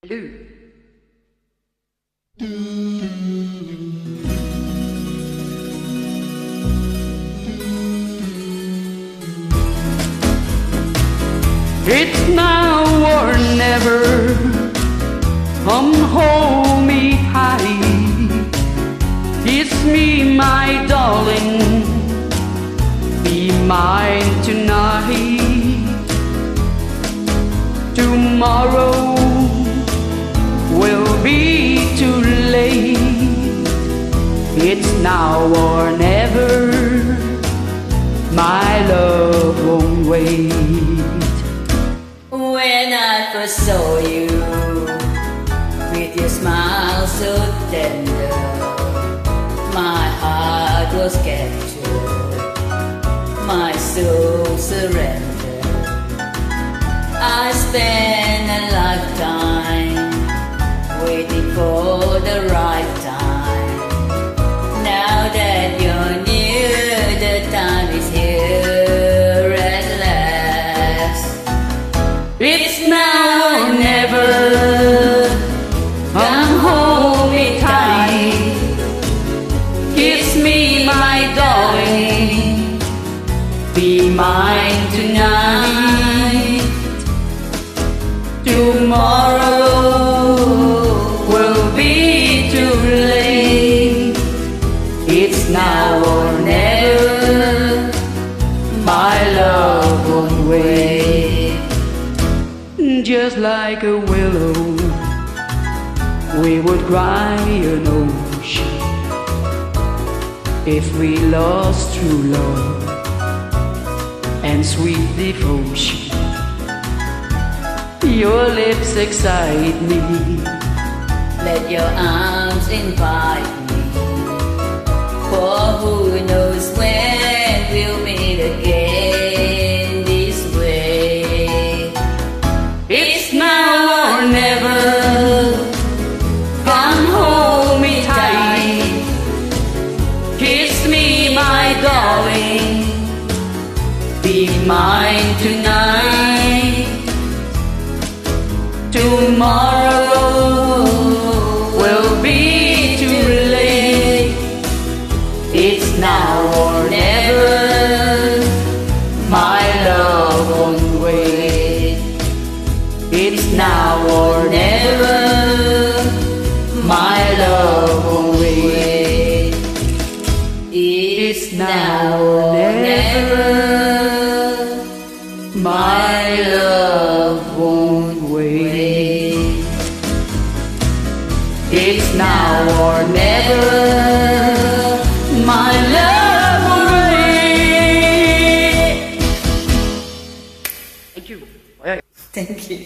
It's now or never. Come hold me tight. Kiss me, my darling. Be mine tonight. Tomorrow now or never. My love won't wait. When I first saw you With your smile so tender My heart was captured My soul surrendered I spent a lifetime Time is here at last It's now or never. Come hold me tight. Kiss me, my darling. Be mine tonight. Just like a willow, we would cry an ocean if we lost true love and sweet devotion. Your lips excite me, Let your arms invite my darling. Be mine tonight. Tomorrow will be too late. It's now or never. My love won't wait. It's now or never. Never. My love won't wait. It's now or never. My love won't wait. Thank you. Thank you.